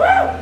Woo!